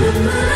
Goodbye.